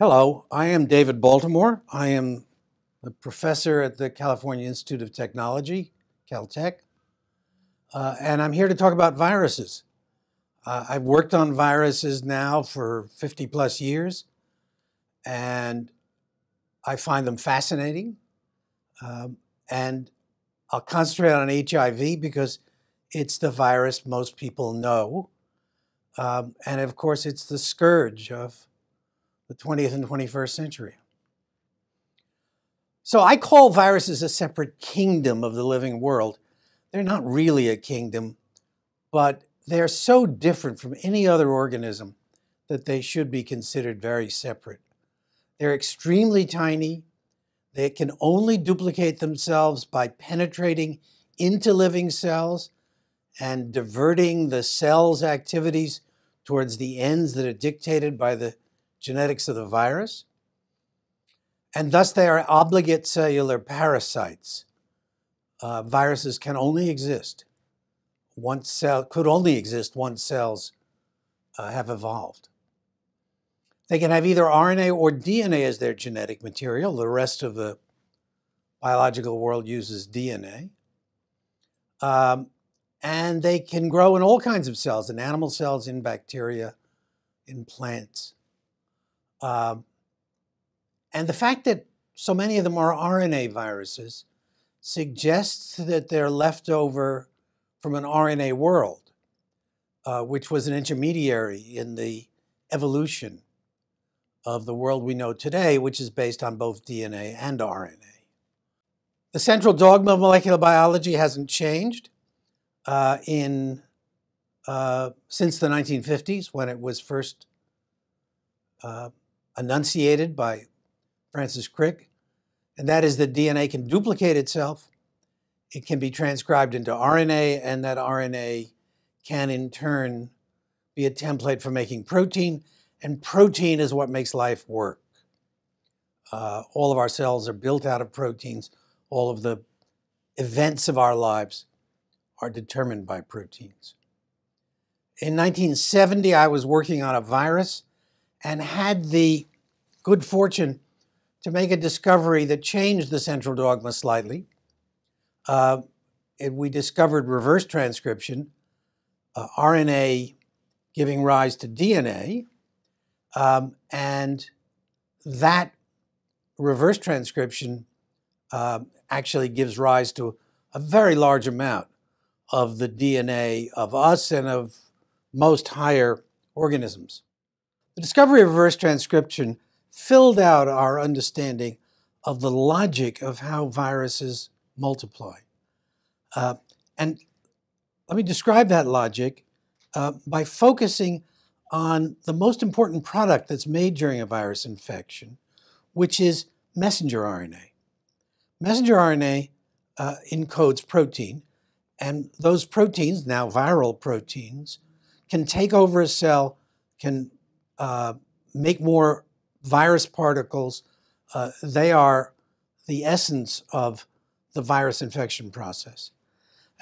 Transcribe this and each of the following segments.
Hello, I am David Baltimore. I am a professor at the California Institute of Technology, Caltech, uh, and I'm here to talk about viruses. Uh, I've worked on viruses now for 50 plus years, and I find them fascinating. Um, and I'll concentrate on HIV because it's the virus most people know. Um, and of course, it's the scourge of the 20th and 21st century. So I call viruses a separate kingdom of the living world. They're not really a kingdom, but they're so different from any other organism that they should be considered very separate. They're extremely tiny. They can only duplicate themselves by penetrating into living cells and diverting the cell's activities towards the ends that are dictated by the genetics of the virus. And thus, they are obligate cellular parasites. Uh, viruses can only exist once cell could only exist once cells uh, have evolved. They can have either RNA or DNA as their genetic material. The rest of the biological world uses DNA. Um, and they can grow in all kinds of cells, in animal cells, in bacteria, in plants. Um, and the fact that so many of them are RNA viruses suggests that they're left over from an RNA world, uh, which was an intermediary in the evolution of the world we know today, which is based on both DNA and RNA. The central dogma of molecular biology hasn't changed uh, in, uh, since the 1950s when it was first uh, enunciated by Francis Crick, and that is that DNA can duplicate itself. It can be transcribed into RNA, and that RNA can in turn be a template for making protein, and protein is what makes life work. Uh, all of our cells are built out of proteins. All of the events of our lives are determined by proteins. In 1970, I was working on a virus and had the good fortune to make a discovery that changed the central dogma slightly. Uh, we discovered reverse transcription, uh, RNA giving rise to DNA, um, and that reverse transcription uh, actually gives rise to a very large amount of the DNA of us and of most higher organisms. The discovery of reverse transcription filled out our understanding of the logic of how viruses multiply. Uh, and let me describe that logic uh, by focusing on the most important product that's made during a virus infection, which is messenger RNA. Messenger RNA uh, encodes protein, and those proteins, now viral proteins, can take over a cell, can uh, make more virus particles. Uh, they are the essence of the virus infection process.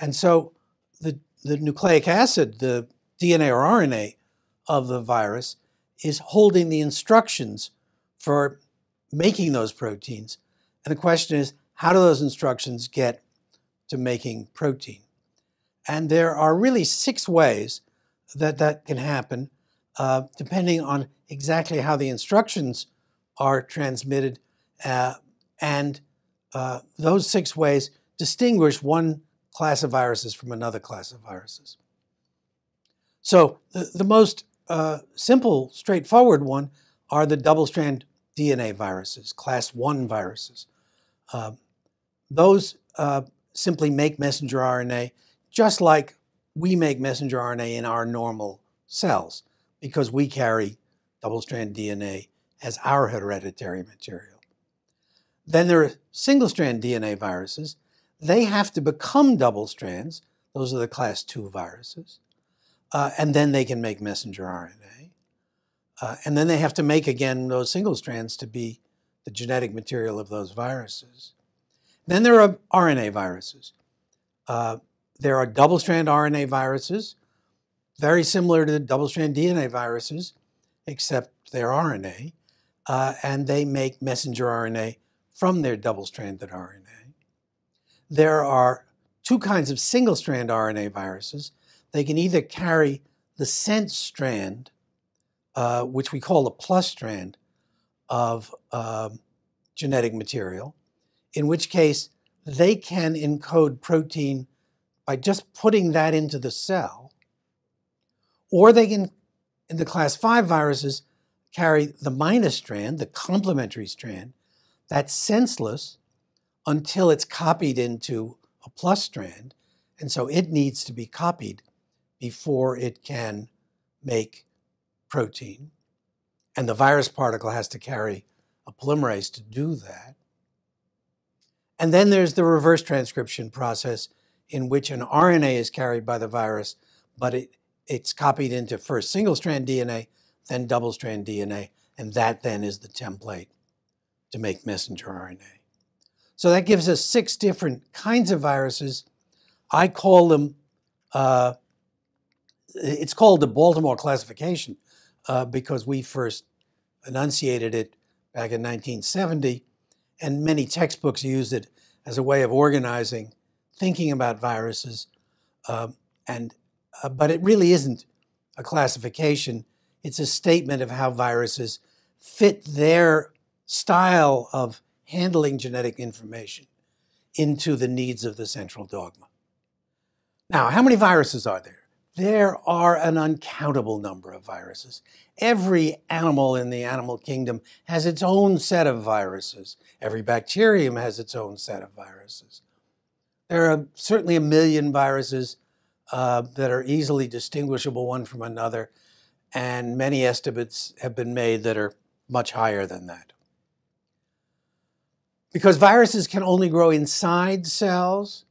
And so the, the nucleic acid, the DNA or RNA of the virus, is holding the instructions for making those proteins. And the question is, how do those instructions get to making protein? And there are really six ways that that can happen uh, depending on exactly how the instructions are transmitted. Uh, and uh, those six ways distinguish one class of viruses from another class of viruses. So the, the most uh, simple, straightforward one are the double-strand DNA viruses, class one viruses. Uh, those uh, simply make messenger RNA just like we make messenger RNA in our normal cells because we carry double strand DNA as our hereditary material. Then there are single strand DNA viruses. They have to become double strands. Those are the class 2 viruses. Uh, and then they can make messenger RNA. Uh, and then they have to make again those single strands to be the genetic material of those viruses. Then there are RNA viruses. Uh, there are double strand RNA viruses, very similar to double strand DNA viruses, except they're RNA. uh, and they make messenger RNA from their double-stranded RNA. There are two kinds of single-strand RNA viruses. They can either carry the sense strand, uh, which we call the plus strand of um, genetic material, in which case they can encode protein by just putting that into the cell, or they can, in the class 5 viruses, carry the minus strand, the complementary strand, that's senseless until it's copied into a plus strand, and so it needs to be copied before it can make protein. And the virus particle has to carry a polymerase to do that. And then there's the reverse transcription process in which an RNA is carried by the virus, but it, it's copied into first single strand DNA, then double strand DNA, and that then is the template to make messenger RNA. So that gives us six different kinds of viruses. I call them, uh, it's called the Baltimore classification uh, because we first enunciated it back in 1970, and many textbooks use it as a way of organizing, thinking about viruses. Um, and, uh, but it really isn't a classification. It's a statement of how viruses fit their style of handling genetic information into the needs of the central dogma. Now, how many viruses are there? There are an uncountable number of viruses. Every animal in the animal kingdom has its own set of viruses. Every bacterium has its own set of viruses. There are certainly a million viruses uh, that are easily distinguishable one from another, and many estimates have been made that are much higher than that. Because viruses can only grow inside cells,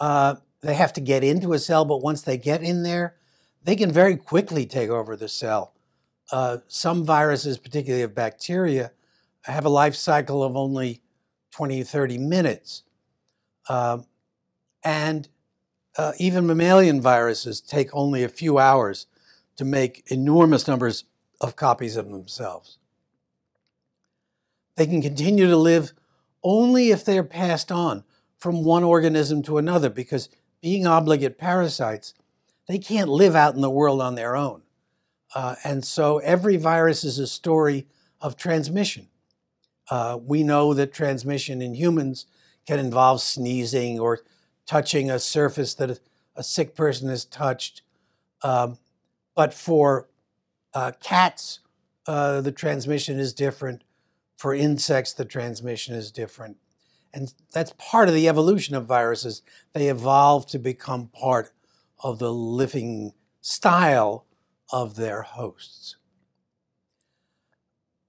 uh, they have to get into a cell, but once they get in there, they can very quickly take over the cell. Uh, some viruses, particularly of bacteria, have a life cycle of only 20, 30 minutes. Um, and uh, even mammalian viruses take only a few hours to make enormous numbers of copies of themselves. They can continue to live only if they're passed on from one organism to another because being obligate parasites, they can't live out in the world on their own. Uh, and so every virus is a story of transmission. Uh, we know that transmission in humans can involve sneezing or touching a surface that a sick person has touched. Um, but for uh, cats, uh, the transmission is different. For insects, the transmission is different. And that's part of the evolution of viruses. They evolve to become part of the living style of their hosts.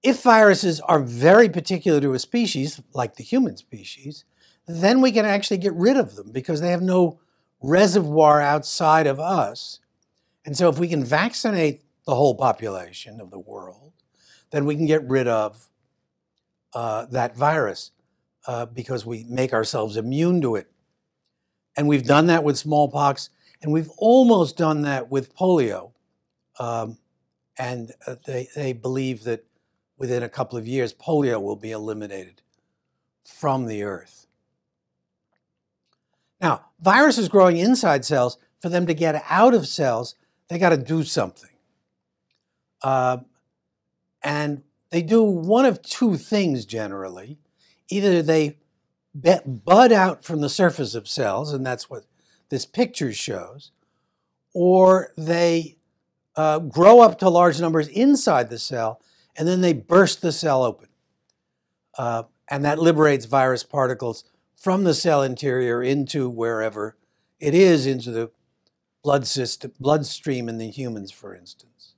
If viruses are very particular to a species, like the human species, then we can actually get rid of them because they have no reservoir outside of us. And so if we can vaccinate the whole population of the world, then we can get rid of uh, that virus uh, because we make ourselves immune to it. And we've done that with smallpox, and we've almost done that with polio. Um, and uh, they, they believe that within a couple of years, polio will be eliminated from the earth. Now, viruses growing inside cells, for them to get out of cells, they got to do something. Uh, and they do one of two things generally either they bud out from the surface of cells, and that's what this picture shows, or they uh, grow up to large numbers inside the cell, and then they burst the cell open. Uh, and that liberates virus particles from the cell interior into wherever it is, into the blood system, bloodstream in the humans, for instance.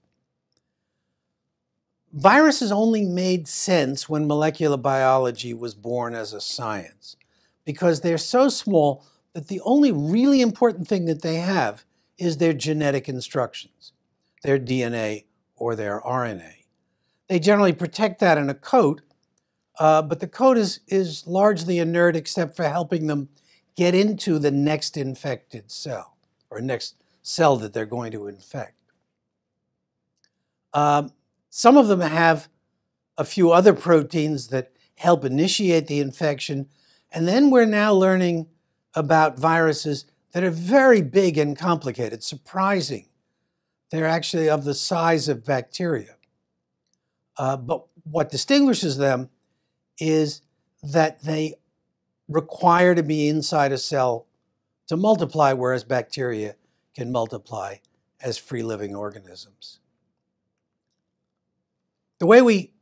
Viruses only made sense when molecular biology was born as a science because they're so small that the only really important thing that they have is their genetic instructions, their DNA or their RNA. They generally protect that in a coat, uh, but the coat is, is largely inert except for helping them get into the next infected cell or next cell that they're going to infect. Um, some of them have a few other proteins that help initiate the infection. And then we're now learning about viruses that are very big and complicated, surprising. They're actually of the size of bacteria. Uh, but what distinguishes them is that they require to be inside a cell to multiply, whereas bacteria can multiply as free living organisms. The way we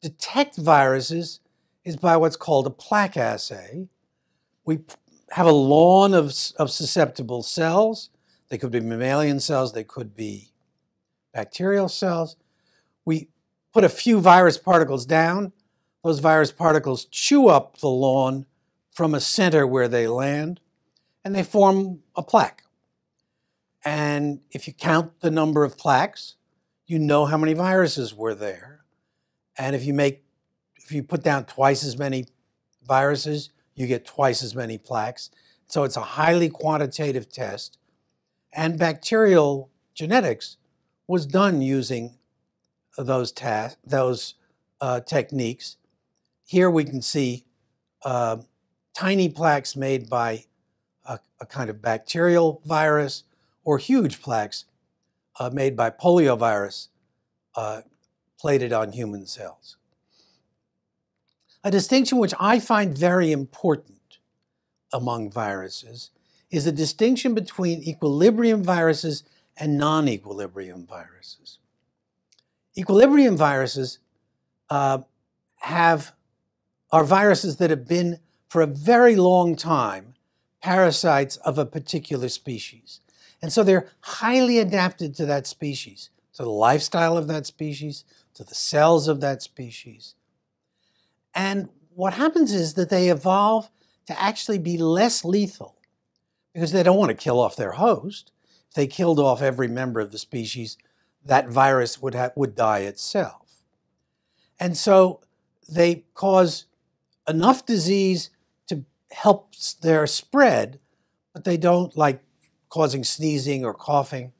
detect viruses is by what's called a plaque assay. We have a lawn of, of susceptible cells. They could be mammalian cells, they could be bacterial cells. We put a few virus particles down. Those virus particles chew up the lawn from a center where they land, and they form a plaque. And if you count the number of plaques, you know how many viruses were there. And if you make if you put down twice as many viruses, you get twice as many plaques. So it's a highly quantitative test. And bacterial genetics was done using those, those uh, techniques. Here we can see uh, tiny plaques made by a, a, kind of bacterial virus or huge plaques uh, made by poliovirus uh, plated on human cells. A distinction which I find very important among viruses is the distinction between equilibrium viruses and non equilibrium viruses. Equilibrium viruses uh, have, are viruses that have been for a very long time parasites of a particular species. And so they're highly adapted to that species, to the lifestyle of that species, to the cells of that species. And what happens is that they evolve to actually be less lethal because they don't want to kill off their host. If they killed off every member of the species, that virus would, would die itself. And so they cause enough disease to help their spread, but they don't like causing sneezing or coughing,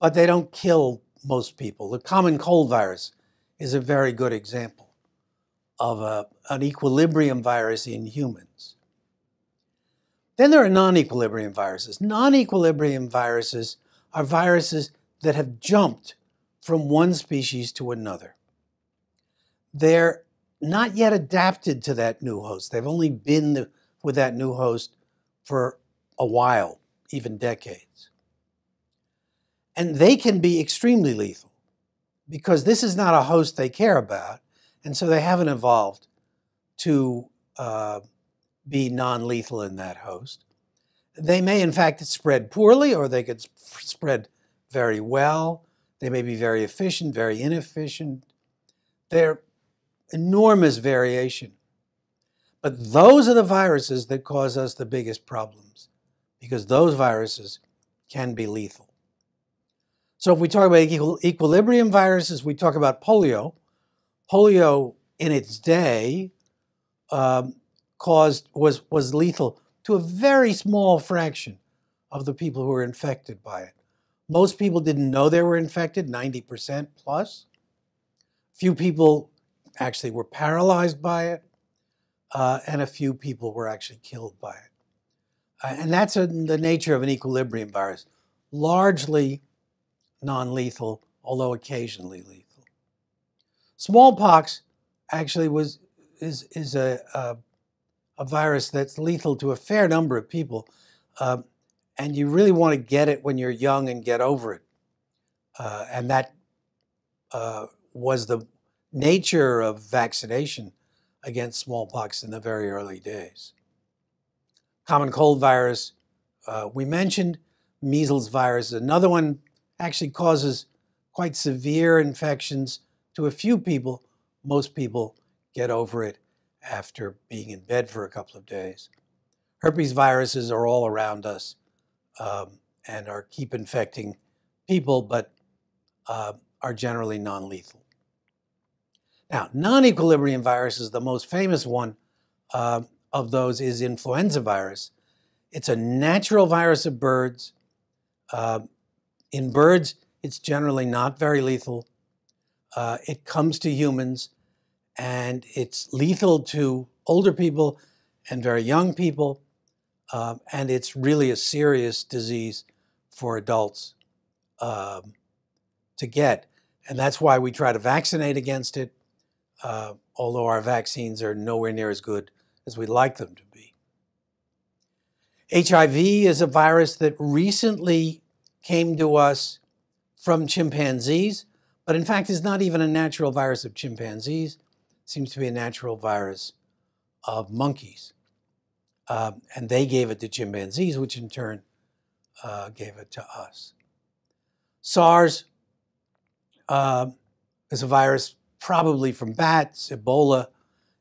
but they don't kill most people. The common cold virus is a very good example of a, an equilibrium virus in humans. Then there are non equilibrium viruses. Non equilibrium viruses are viruses that have jumped from one species to another. They're not yet adapted to that new host. They've only been the, with that new host for a while, even decades. And they can be extremely lethal because this is not a host they care about. And so they haven't evolved to uh, be non lethal in that host. They may, in fact, spread poorly or they could spread very well. They may be very efficient, very inefficient. They're enormous variation. But those are the viruses that cause us the biggest problems because those viruses can be lethal. So if we talk about equilibrium viruses, we talk about polio, polio in its day um, caused was was lethal to a very small fraction of the people who were infected by it. Most people didn't know they were infected, 90% plus. Few people actually were paralyzed by it, uh, and a few people were actually killed by it. Uh, and that's a, the nature of an equilibrium virus, largely non lethal, although occasionally lethal. Smallpox actually was is is a a, a virus that's lethal to a fair number of people, uh, and you really want to get it when you're young and get over it, uh, and that uh, was the nature of vaccination against smallpox in the very early days. Common cold virus, uh, we mentioned. Measles virus, another one, actually causes quite severe infections to a few people. Most people get over it after being in bed for a couple of days. Herpes viruses are all around us um, and are keep infecting people, but uh, are generally non-lethal. Now, non-equilibrium viruses, the most famous one uh, of those is influenza virus. It's a natural virus of birds. Uh, in birds, it's generally not very lethal. Uh, it comes to humans and it's lethal to older people and very young people. Um, and it's really a serious disease for adults um, to get. And that's why we try to vaccinate against it, uh, although our vaccines are nowhere near as good as we'd like them to be. HIV is a virus that recently came to us from chimpanzees, but in fact is not even a natural virus of chimpanzees. It seems to be a natural virus of monkeys. Um, and they gave it to chimpanzees, which in turn uh, gave it to us. SARS uh, is a virus probably from bats. Ebola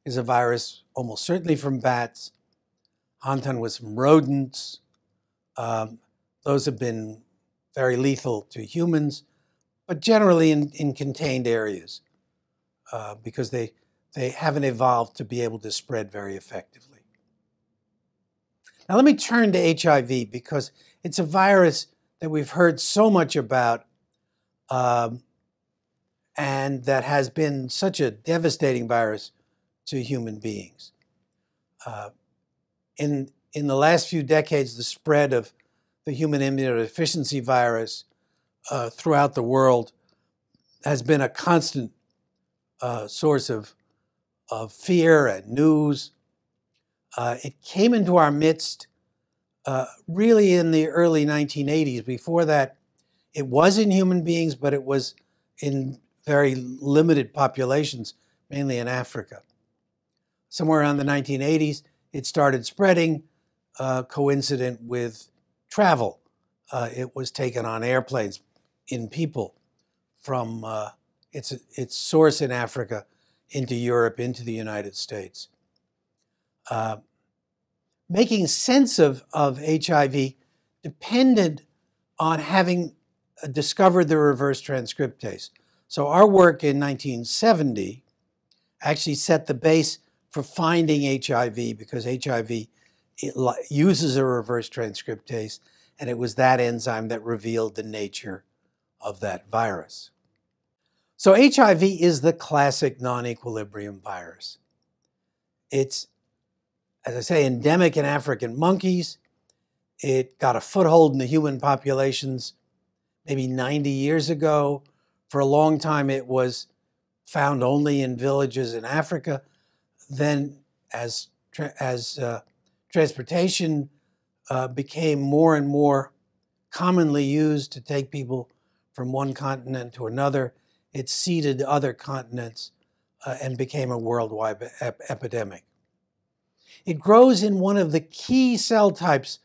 is a virus almost certainly from bats. Hantan was from rodents. Um, those have been very lethal to humans, but generally in, in contained areas uh, because they, they haven't evolved to be able to spread very effectively. Now, let me turn to HIV because it's a virus that we've heard so much about um, and that has been such a devastating virus to human beings. Uh, in, in the last few decades, the spread of the human immunodeficiency virus uh, throughout the world has been a constant uh, source of, of fear and news. Uh, it came into our midst uh, really in the early 1980s. Before that, it was in human beings, but it was in very limited populations, mainly in Africa. Somewhere around the 1980s, it started spreading, uh, coincident with travel. Uh, it was taken on airplanes in people from uh, its, its source in Africa into Europe, into the United States. Uh, making sense of, of HIV depended on having uh, discovered the reverse transcriptase. So our work in 1970 actually set the base for finding HIV because HIV uses a reverse transcriptase, and it was that enzyme that revealed the nature of that virus. So HIV is the classic non-equilibrium virus. It's, as I say, endemic in African monkeys. It got a foothold in the human populations maybe 90 years ago. For a long time, it was found only in villages in Africa. Then, as, as uh, transportation uh, became more and more commonly used to take people from one continent to another, it seeded other continents uh, and became a worldwide ep epidemic. It grows in one of the key cell types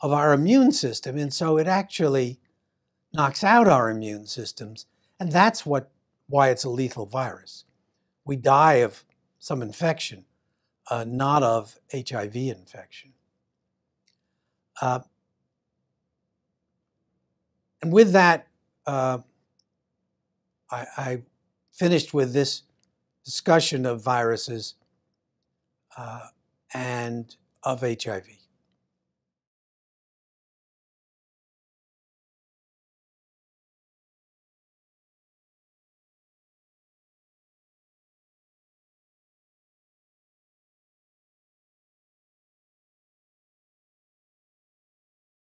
of our immune system, and so it actually knocks out our immune systems, and that's what, why it's a lethal virus. We die of some infection, uh, not of HIV infection. Uh, and with that, uh, I, I, finished with this discussion of viruses uh, and of HIV.